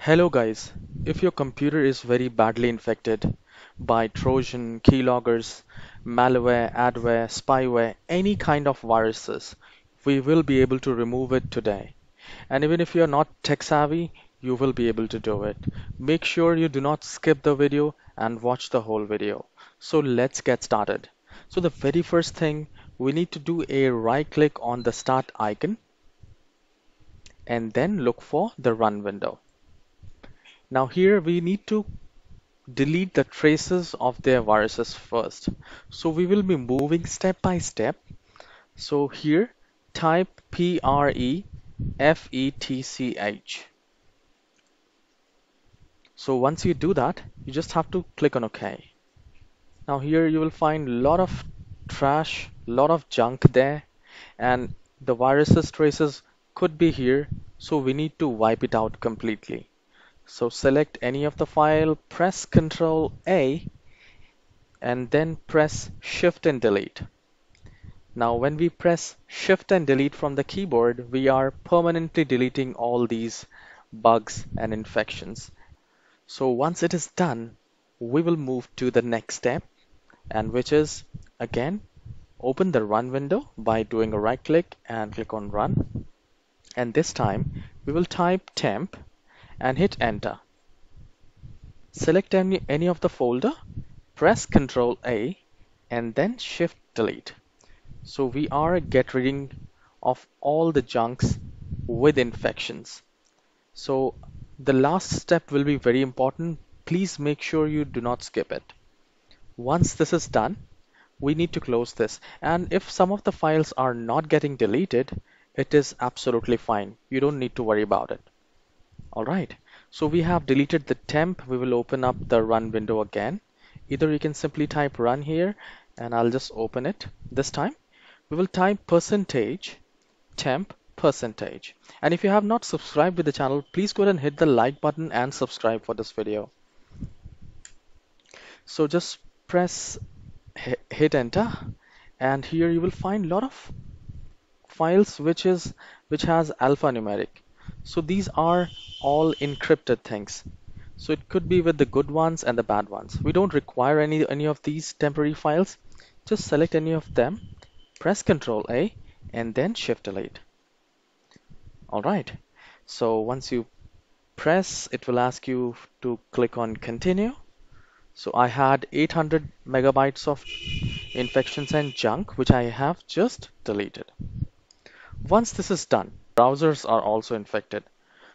Hello guys, if your computer is very badly infected by Trojan, keyloggers, malware, adware, spyware, any kind of viruses, we will be able to remove it today. And even if you're not tech savvy, you will be able to do it. Make sure you do not skip the video and watch the whole video. So let's get started. So the very first thing, we need to do a right click on the start icon and then look for the run window. Now here we need to delete the traces of their viruses first. So we will be moving step by step. So here type P-R-E-F-E-T-C-H. So once you do that, you just have to click on OK. Now here you will find a lot of trash, lot of junk there, and the viruses traces could be here, so we need to wipe it out completely. So select any of the file, press Ctrl A, and then press Shift and Delete. Now when we press Shift and Delete from the keyboard, we are permanently deleting all these bugs and infections. So once it is done, we will move to the next step, and which is again open the run window by doing a right click and click on run and this time we will type temp and hit enter. Select any, any of the folder, press Ctrl A and then Shift Delete. So we are get rid of all the junks with infections. So the last step will be very important. Please make sure you do not skip it. Once this is done, we need to close this. And if some of the files are not getting deleted, it is absolutely fine. You don't need to worry about it. All right. So we have deleted the temp. We will open up the run window again. Either you can simply type run here and I'll just open it this time. We will type percentage temp percentage. And if you have not subscribed to the channel, please go ahead and hit the like button and subscribe for this video. So just press hit enter and here you will find a lot of files which is which has alphanumeric so these are all encrypted things. So it could be with the good ones and the bad ones. We don't require any, any of these temporary files. Just select any of them, press Ctrl A, and then Shift Delete. All right. So once you press, it will ask you to click on Continue. So I had 800 megabytes of infections and junk, which I have just deleted. Once this is done, browsers are also infected.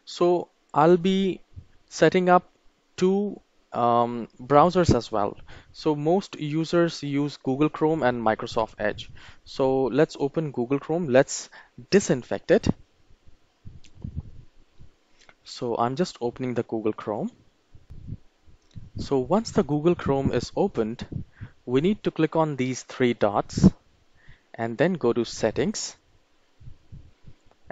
So I'll be setting up two um, browsers as well. So most users use Google Chrome and Microsoft Edge. So let's open Google Chrome. Let's disinfect it. So I'm just opening the Google Chrome. So once the Google Chrome is opened, we need to click on these three dots and then go to settings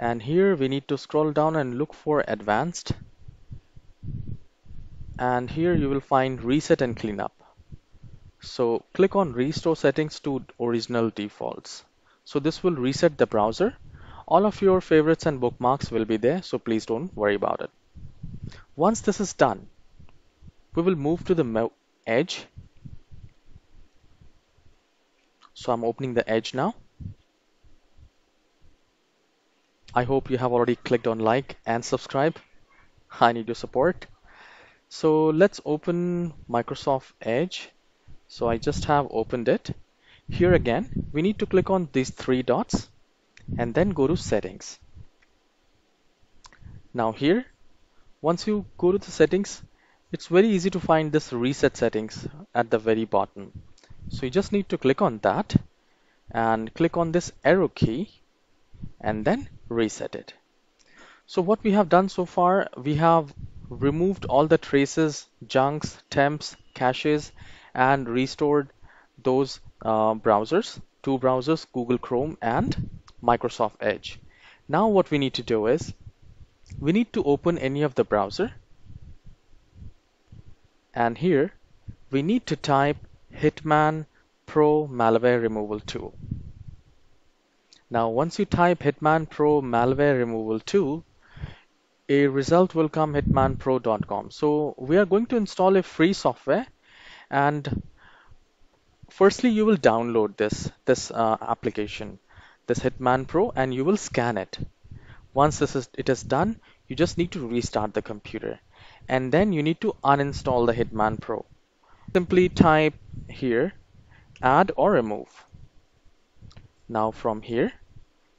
and here we need to scroll down and look for advanced. And here you will find reset and cleanup. So click on restore settings to original defaults. So this will reset the browser. All of your favorites and bookmarks will be there so please don't worry about it. Once this is done we will move to the edge. So I'm opening the edge now I hope you have already clicked on like and subscribe. I need your support. So let's open Microsoft Edge. So I just have opened it. Here again, we need to click on these three dots and then go to settings. Now here, once you go to the settings, it's very easy to find this reset settings at the very bottom. So you just need to click on that and click on this arrow key and then reset it. So what we have done so far, we have removed all the traces, junks, temps, caches, and restored those uh, browsers, two browsers, Google Chrome and Microsoft Edge. Now what we need to do is, we need to open any of the browser. And here, we need to type Hitman Pro Malware Removal Tool. Now, once you type Hitman Pro Malware Removal Tool, a result will come hitmanpro.com. So we are going to install a free software and firstly you will download this this uh, application this Hitman Pro and you will scan it. Once this is it is done, you just need to restart the computer and then you need to uninstall the Hitman Pro. Simply type here add or remove. Now from here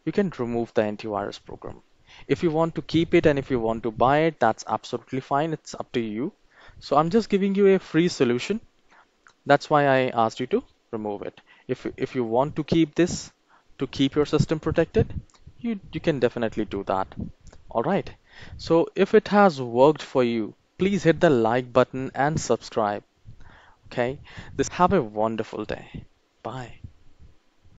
you can remove the antivirus program. If you want to keep it and if you want to buy it, that's absolutely fine. It's up to you. So I'm just giving you a free solution. That's why I asked you to remove it. If, if you want to keep this to keep your system protected, you, you can definitely do that. All right. So if it has worked for you, please hit the like button and subscribe. Okay. This have a wonderful day. Bye.